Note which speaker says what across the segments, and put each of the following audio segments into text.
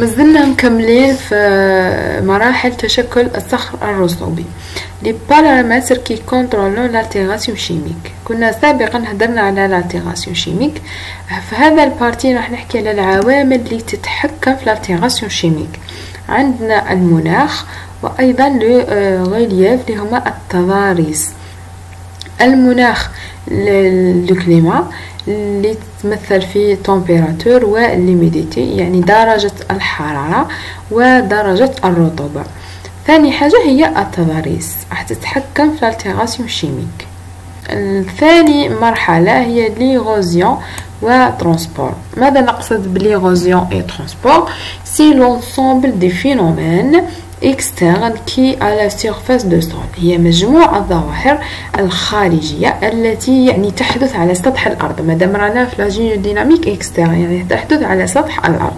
Speaker 1: مازلنا مكملين في مراحل تشكل الصخر الرسوبي. les paramètres qui contrôlent l'altération chimique كنا سابقا هدرنا على l'altération chimique في هذا ال partie راح نحكي على العوامل اللي تتحكم في l'altération chimique عندنا المناخ وأيضا le relief اللي هما التضاريس. المناخ le climat اللي تمثل في température و l'humidité يعني درجة الحرارة ودرجة الرطوبة. ثاني حاجة هي التضاريس. راح تتحكم في l'altération chimique الثاني مرحلة هي l'érosion و transport ماذا نقصد ب l'érosion et transport c'est l'ensemble des phénomènes qui à la surface de sol هي مجموعة الظواهر الخارجية التي يعني تحدث على سطح الأرض. ما دام رانا في la géodynamique externe يعني تحدث على سطح الأرض.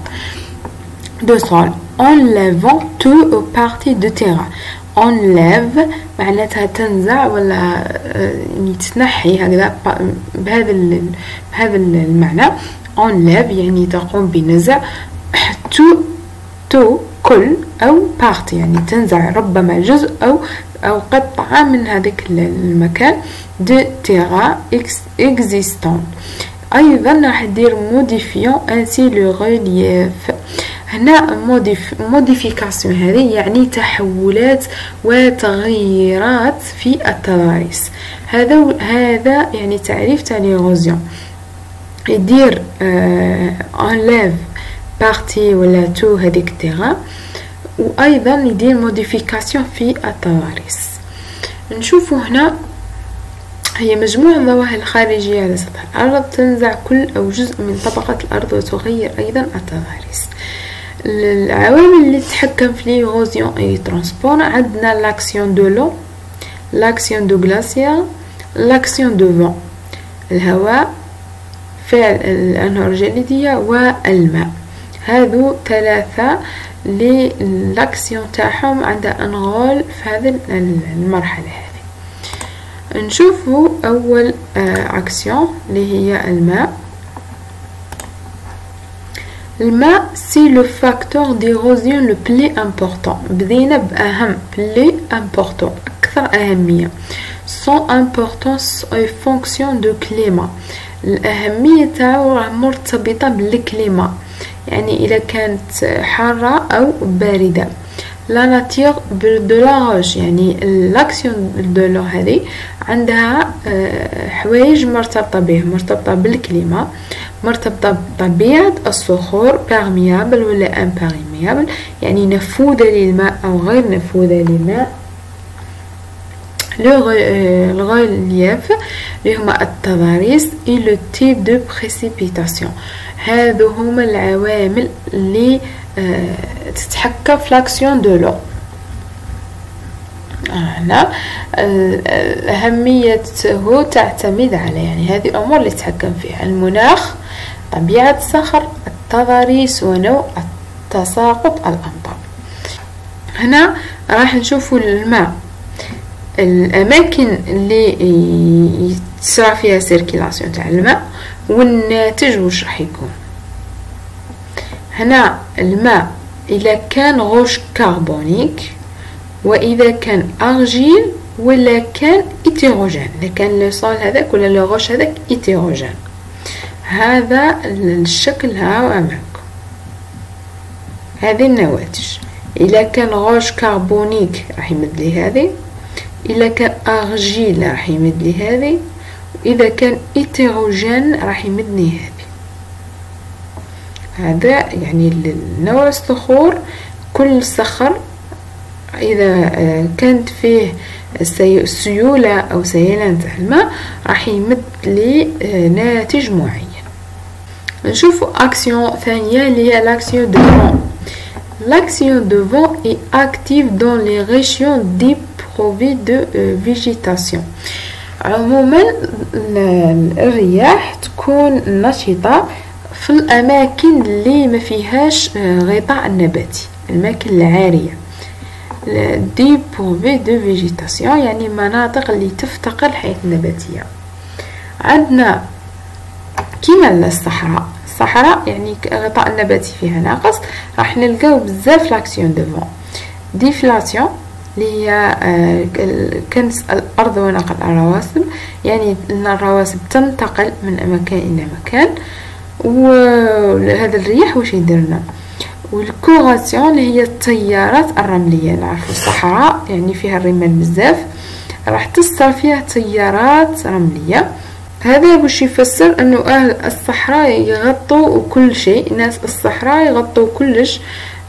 Speaker 1: du sol enlevant tout ou partie de terrain. Enlève معناتها تنزع ولا يعني تنحي هكذا بهذا بهذا المعنى. Enlève يعني تقوم بنزع. Tout tout كل أو partie يعني تنزع ربما جزء أو أو قطعة من هذاك المكان de terrains existants أيضا راح دير modifiant ainsi le relief هنا modif modification هذه يعني تحولات وتغييرات في التضاريس. هذا هذا يعني تعريف تاع l'érosion يدير enlève آه partie ولا tout هذيك ال terrain وأيضا يدير modification في التضاريس نشوفوا هنا هي مجموعة الظواهر الخارجية على سطح الأرض تنزع كل أو جزء من طبقة الأرض وتغير أيضا التضاريس العوامل اللي تتحكم في l'érosion et transport عندنا l'action de l'eau l'action de glaciers l'action de vent الهواء فعل الأنهار الجليدية والماء. هذو ثلاثة l'action تاعهم عندها un rôle في هذه المرحلة هذه. نشوفوا أول أكسيون اللي هي الماء. الماء c'est le facteur d'érosion le plus important بدينا بأهم plus important أكثر أهمية. son importance est fonction de climat الأهمية تاعو مرتبطة بال climat. يعني إذا كانت حارة أو باردة. la nature de la يعني l'action de l'eau هذه عندها حوايج مرتبطة به مرتبطة بال climat مرتبطة بطبيعة الصخور perméable ولا imperméable يعني نفوذة للماء أو غير نفوذة للماء. le relief اللي هما التضاريس et le type de précipitation هذو هما العوامل اللي تتحكم في l'action de l'eau هنا أهميته تعتمد على يعني هذه الأمور اللي تتحكم فيها المناخ طبيعة الصخر التضاريس ونوع تساقط الأمطار هنا راح نشوفوا الماء. الأماكن اللي تصرى فيها circulation تاع الماء والناتج واش راح يكون. هنا الماء إذا كان roche carbonique وإذا كان argile ولا كان hétérogène إذا كان le sol هذاك ولا le roche هذاك hétérogène هذا الشكل ها أمامكم. هذه النواتج. إذا كان roche carbonique راح يمد لي هذه. إذا كان argile راح يمد لي هذه إذا كان hétérogène راح يمدني هذه هذا يعني نوع الصخور كل صخر إذا كانت فيه سيولة أو سيلان تاع الماء راح يمد لي ناتج معين. نشوف أكسيون ثانية اللي هي l'action de vent L'action de vent est active dans les régions dépourvues de végétation. عموما الرياح تكون نشطة في الأماكن اللي ما فيهاش غطاء نباتي الأماكن العارية dépourvues de végétation يعني مناطق اللي تفتقر الحياة النباتية عندنا كيما الصحراء الصحراء يعني الغطاء النباتي فيها ناقص راح نلقاو بزاف l'action de vent déflation اللي هي كنس الأرض ونقل الرواسب. يعني أن الرواسب تنتقل من مكان إلى مكان. وهذا الريح واش يديرنا؟ وال corrasion اللي هي التيارات الرملية نعرفوا الصحراء يعني فيها الرمال بزاف. راح تصل فيها تيارات رملية. هذا باش يفسر؟ أنه أهل الصحراء يغطوا كل شيء. ناس الصحراء يغطوا كلش.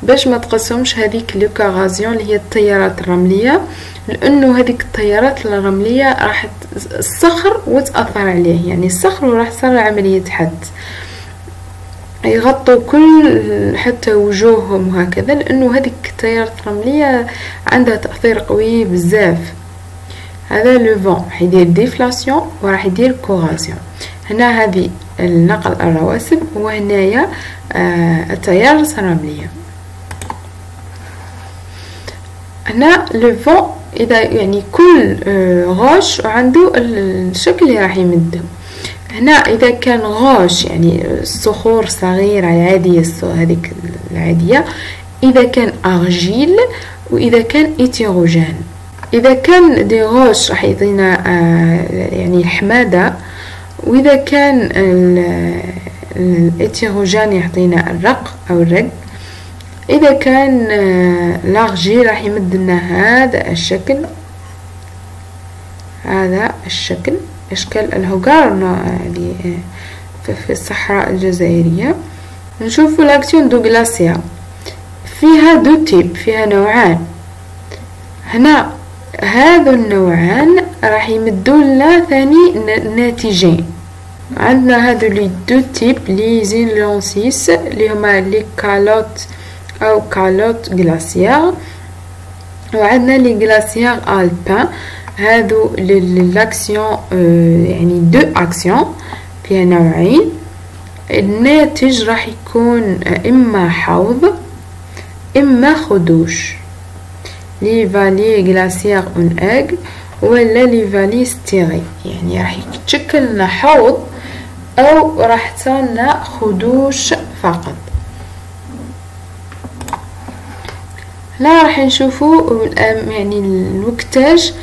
Speaker 1: باش ما تقسمش هذيك لوكاغازيون اللي هي التيارات الرملية لأنه هذيك التيارات الرملية راح الصخر وتأثر عليه يعني الصخر راح صار عملية حد. يغطوا كل حتى وجوههم وهكذا لأنه هذيك التيارات الرملية عندها تأثير قوي بزاف. هذا le vent يدير déflation وراح يدير corrasion هنا هذه النقل الرواسب وهنايا آه التيار الرملية. هنا le vent اذا يعني كل آه roche عنده الشكل اللي راح يمده هنا اذا كان roche يعني الصخور صغيرة العادية هذيك العادية اذا كان argile واذا كان hétérogène اذا كان des roches راح يعطينا آه يعني الحمادة واذا كان ال hétérogène يعطينا الرق أو الرق. إذا كان آه لارجي راح يمد لنا هذا الشكل. هذا الشكل إشكال الهوغار اللي في الصحراء الجزائرية. نشوفوا l'action de glacier فيها deux types فيها نوعان. هنا هذا النوعان راح يمدوا لنا ثاني ناتجين عندنا هذو les deux types les inlandsis اللي هما les calottes أو calottes glaciaires وعندنا les glaciers alpins. هادو l'action يعني deux actions فيها نوعين. الناتج راح يكون إما حوض إما خدوش. les vallées glaciaires en U ولا les vallées striées. يعني راح يتشكل لنا حوض أو راح تصالنا خدوش فقط. هنا راح نشوفوا يعني الوقتاج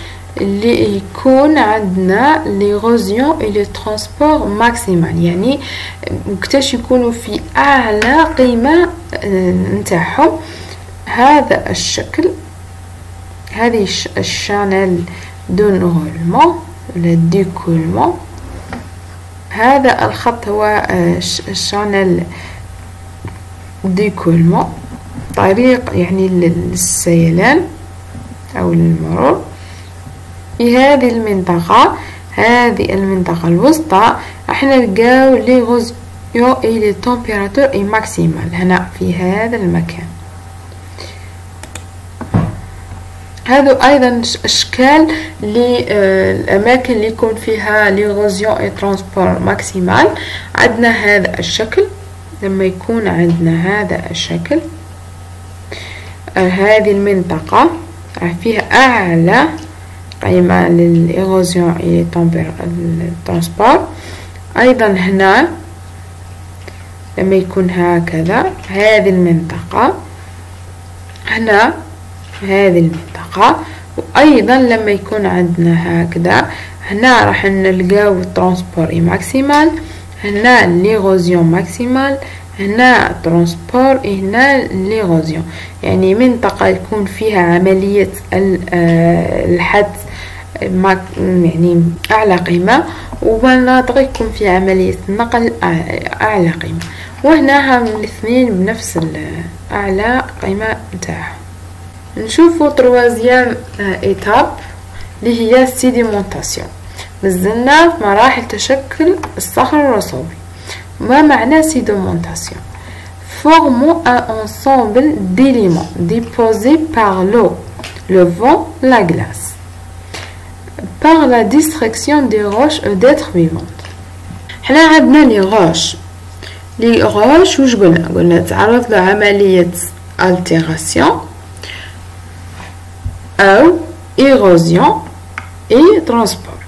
Speaker 1: اللي يكون عندنا l'érosion et le transport maximal يعني وقتاش يكونوا في أعلى قيمة نتاعهم. هذا الشكل هذه le chenal d'enroulement ولا d'écoulement. هذا الخط هو ال chenal d'écoulement. طريق يعني للسيلان أو المرور في هذه المنطقة هذه المنطقة الوسطى راح نلقاو l'érosion et les températures est maximale هنا في هذا المكان. هذو أيضا إشكال للاماكن اللي يكون فيها l'érosion et transport maximal عندنا هذا الشكل لما يكون عندنا هذا الشكل. آه هذه المنطقة فيها أعلى قيمة للإيروزيون إلى الترانسبور. أيضا هنا لما يكون هكذا. هذه المنطقة هنا هذه المنطقة. وأيضا لما يكون عندنا هكذا. هنا راح نلقاو ال transport maximal هنا l'érosion maximale هنا transport هنا l'érosion يعني منطقة يكون فيها عملية الحت يعني أعلى قيمة ومناطق يكون في عملية النقل أعلى قيمة. وهنا هم الاثنين بنفس أعلى قيمة نتاعهم نشوفو troisième étape اللي هي sédimentation مازلنا في مراحل تشكل الصخر الرسوبي ما معنى sédimentation formant un ensemble d'éléments déposés par l'eau, le vent, la glace. par la destruction des roches ou d'êtres vivants. حنا عندنا les roches les roches واش قلنا قلنا تعرض لعملية altération أو érosion et transport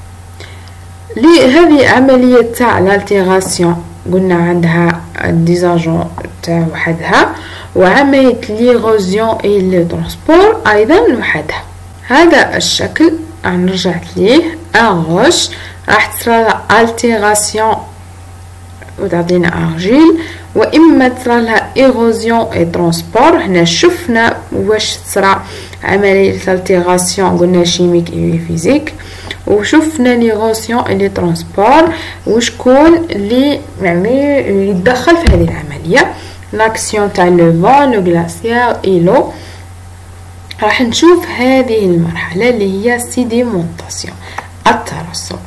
Speaker 1: لي هذه عملية تاع ال altération قلنا عندها des agents تاع وحدها وعملية l'érosion et les transports أيضا وحدها هذا الشكل نرجع ليه. roche راح تصرى altération وتعطينا argile وإما تصرى لها érosion et transport هنا شفنا واش تصرى عملية ال altération قلنا chimique et physique وشفنا l'érosion et les transports وشكون اللي يعني يتدخل في هذه العملية. l'action تاع le vent le glacier et l'eau راح نشوف هذه المرحلة اللي هي sédimentation الترسب.